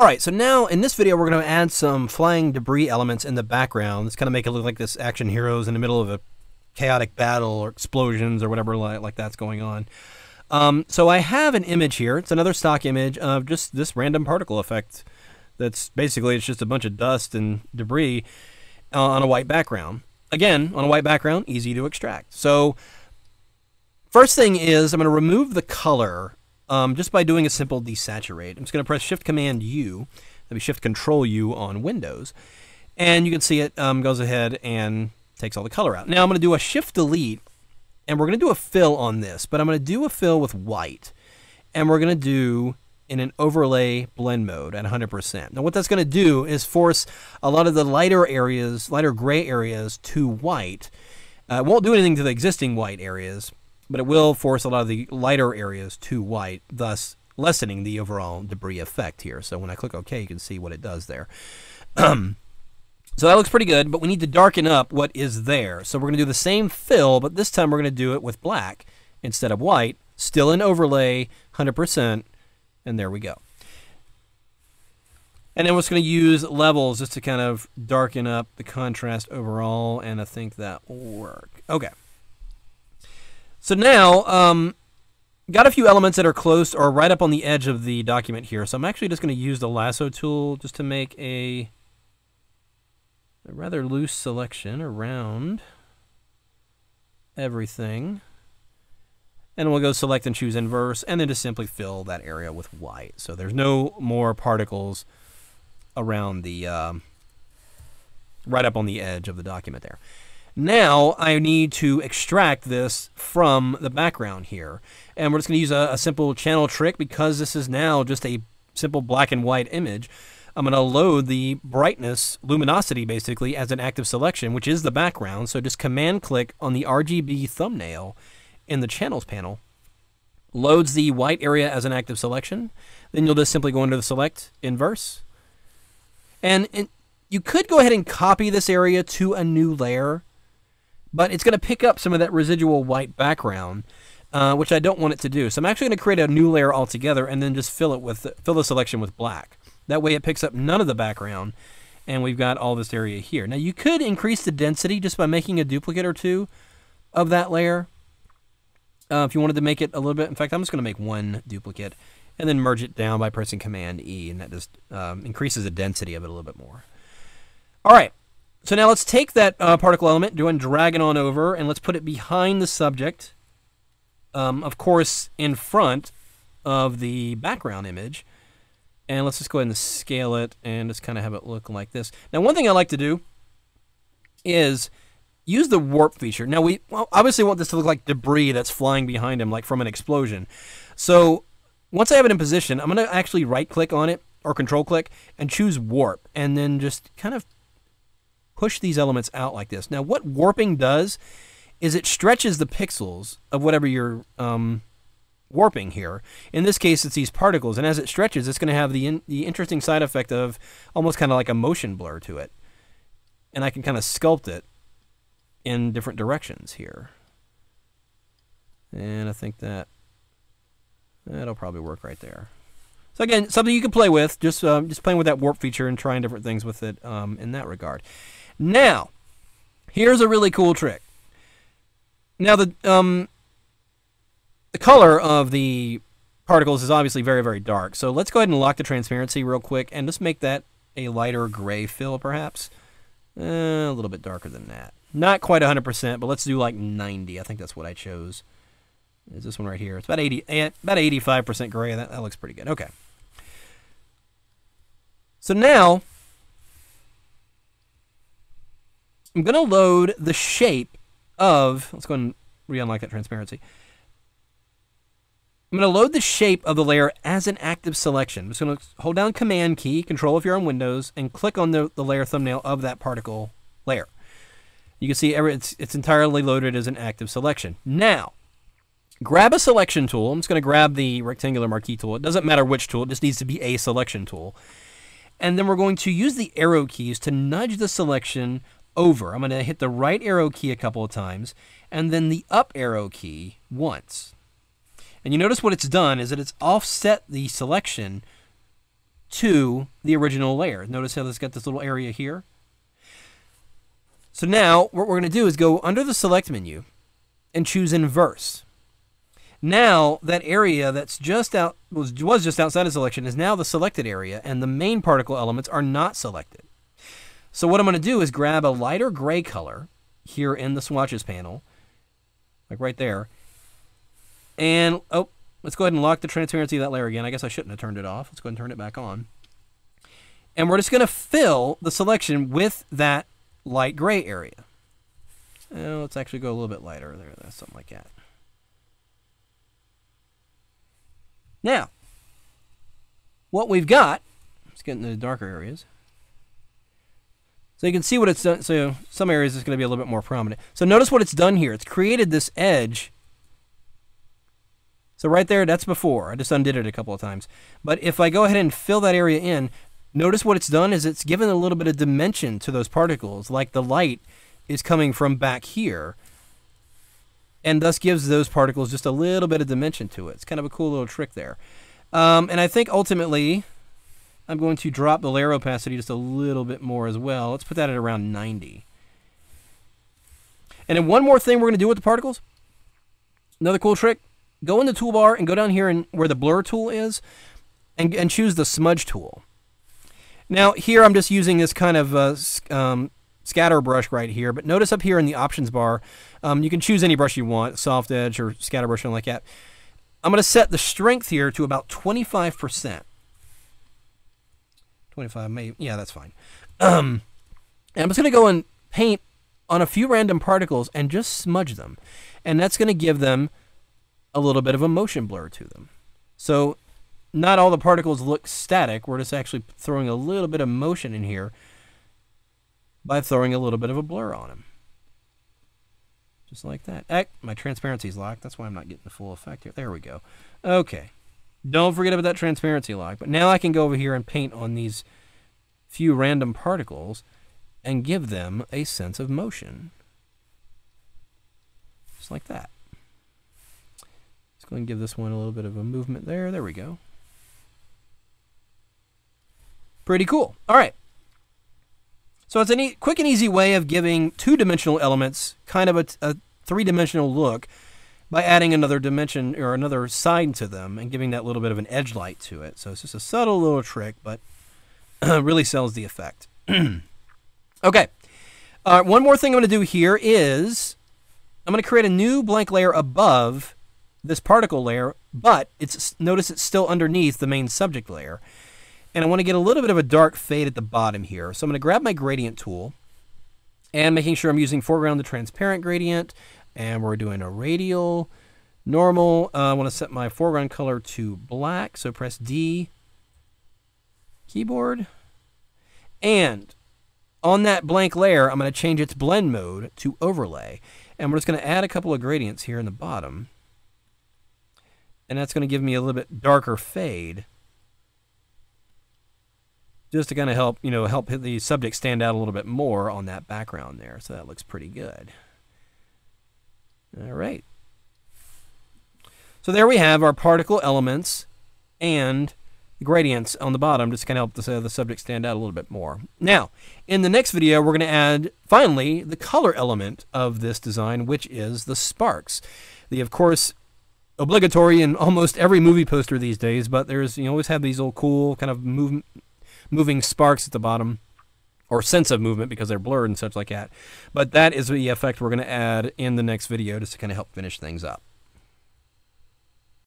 All right, so now in this video, we're going to add some flying debris elements in the background. Let's kind of make it look like this action heroes in the middle of a chaotic battle or explosions or whatever like, like that's going on. Um, so I have an image here. It's another stock image of just this random particle effect. That's basically it's just a bunch of dust and debris uh, on a white background. Again, on a white background, easy to extract. So first thing is I'm going to remove the color um, just by doing a simple desaturate. I'm just going to press Shift Command U, that'd be Shift Control U on Windows, and you can see it um, goes ahead and takes all the color out. Now I'm going to do a Shift Delete, and we're going to do a fill on this, but I'm going to do a fill with white, and we're going to do in an overlay blend mode at 100%. Now what that's going to do is force a lot of the lighter areas, lighter gray areas to white. Uh, it won't do anything to the existing white areas, but it will force a lot of the lighter areas to white, thus lessening the overall debris effect here. So when I click OK, you can see what it does there. so that looks pretty good, but we need to darken up what is there. So we're going to do the same fill, but this time we're going to do it with black instead of white. Still in overlay, 100%, and there we go. And then we're just going to use levels just to kind of darken up the contrast overall, and I think that will work. Okay. So now, um, got a few elements that are close or right up on the edge of the document here. So I'm actually just going to use the lasso tool just to make a, a rather loose selection around everything. And we'll go select and choose inverse, and then just simply fill that area with white. So there's no more particles around the, um, right up on the edge of the document there. Now I need to extract this from the background here. And we're just going to use a, a, simple channel trick because this is now just a simple black and white image. I'm going to load the brightness, luminosity basically, as an active selection, which is the background. So just command click on the RGB thumbnail in the channels panel. Loads the white area as an active selection. Then you'll just simply go into the select inverse. And, and you could go ahead and copy this area to a new layer but it's going to pick up some of that residual white background, uh, which I don't want it to do. So I'm actually going to create a new layer altogether and then just fill it with fill the selection with black. That way it picks up none of the background, and we've got all this area here. Now you could increase the density just by making a duplicate or two of that layer. Uh, if you wanted to make it a little bit, in fact, I'm just going to make one duplicate and then merge it down by pressing Command E, and that just um, increases the density of it a little bit more. All right, so now let's take that uh, particle element, do and drag it on over, and let's put it behind the subject. Um, of course, in front of the background image. And let's just go ahead and scale it and just kind of have it look like this. Now, one thing I like to do is use the warp feature. Now, we obviously want this to look like debris that's flying behind him, like from an explosion. So once I have it in position, I'm going to actually right-click on it or control-click and choose warp, and then just kind of push these elements out like this. Now, what warping does is it stretches the pixels of whatever you're um, warping here. In this case, it's these particles, and as it stretches, it's going to have the, in, the interesting side effect of almost kind of like a motion blur to it. And I can kind of sculpt it in different directions here. And I think that that'll probably work right there. So again, something you can play with, just um, just playing with that warp feature and trying different things with it um, in that regard. Now, here's a really cool trick. Now the um the color of the particles is obviously very very dark. So let's go ahead and lock the transparency real quick and just make that a lighter gray fill perhaps. Eh, a little bit darker than that. Not quite 100%, but let's do like 90. I think that's what I chose. Is this one right here? It's about 80 eh, about 85% gray. That, that looks pretty good. Okay. So now I'm going to load the shape of, let's go and re-unlock that transparency. I'm going to load the shape of the layer as an active selection. I'm just going to hold down Command key, Control if you're on Windows, and click on the, the layer thumbnail of that particle layer. You can see every, it's, it's entirely loaded as an active selection. Now, grab a selection tool. I'm just going to grab the rectangular marquee tool. It doesn't matter which tool. It just needs to be a selection tool. And then we're going to use the arrow keys to nudge the selection over. I'm going to hit the right arrow key a couple of times and then the up arrow key once. And you notice what it's done is that it's offset the selection to the original layer. Notice how it's got this little area here? So now what we're going to do is go under the select menu and choose inverse. Now that area that's just out was, was just outside of selection is now the selected area and the main particle elements are not selected. So what I'm going to do is grab a lighter gray color here in the swatches panel, like right there, and oh, let's go ahead and lock the transparency of that layer again. I guess I shouldn't have turned it off. Let's go ahead and turn it back on. And we're just going to fill the selection with that light gray area. Well, let's actually go a little bit lighter there, that's something like that. Now, what we've got, let's get into the darker areas. So you can see what it's done. So some areas it's going to be a little bit more prominent. So notice what it's done here. It's created this edge. So right there, that's before. I just undid it a couple of times. But if I go ahead and fill that area in, notice what it's done is it's given a little bit of dimension to those particles, like the light is coming from back here and thus gives those particles just a little bit of dimension to it. It's kind of a cool little trick there. Um, and I think ultimately I'm going to drop the layer opacity just a little bit more as well. Let's put that at around 90. And then one more thing we're going to do with the particles. Another cool trick. Go in the toolbar and go down here and where the blur tool is and, and choose the smudge tool. Now here I'm just using this kind of uh, um, scatter brush right here. But notice up here in the options bar, um, you can choose any brush you want, soft edge or scatter brush, something like that. I'm going to set the strength here to about 25%. 25, maybe, yeah, that's fine. Um, and I'm just going to go and paint on a few random particles and just smudge them. And that's going to give them a little bit of a motion blur to them. So not all the particles look static. We're just actually throwing a little bit of motion in here by throwing a little bit of a blur on them. Just like that. Eh, my transparency is locked. That's why I'm not getting the full effect here. There we go. Okay. Don't forget about that transparency lock. But now I can go over here and paint on these few random particles and give them a sense of motion. Just like that. Let's go and give this one a little bit of a movement there. There we go. Pretty cool. All right. So it's a e quick and easy way of giving two-dimensional elements kind of a, a three-dimensional look by adding another dimension or another side to them and giving that little bit of an edge light to it. So it's just a subtle little trick, but really sells the effect. okay. One more thing I'm going to do here is I'm going to create a new blank layer above this particle layer, but it's notice it's still underneath the main subject layer. And I want to get a little bit of a dark fade at the bottom here. So I'm going to grab my gradient tool and making sure I'm using foreground to transparent gradient. And we're doing a radial, normal. Uh, I want to set my foreground color to black. So press D, keyboard. And on that blank layer, I'm going to change its blend mode to overlay. And we're just going to add a couple of gradients here in the bottom. And that's going to give me a little bit darker fade just to kind of help, you know, help the subject stand out a little bit more on that background there. So that looks pretty good. All right. So there we have our particle elements and gradients on the bottom just to kind of help the, uh, the subject stand out a little bit more. Now, in the next video, we're going to add, finally, the color element of this design, which is the sparks. The, of course, obligatory in almost every movie poster these days, but there's, you always have these old cool kind of movement moving sparks at the bottom or sense of movement because they're blurred and such like that. But that is the effect we're going to add in the next video just to kind of help finish things up.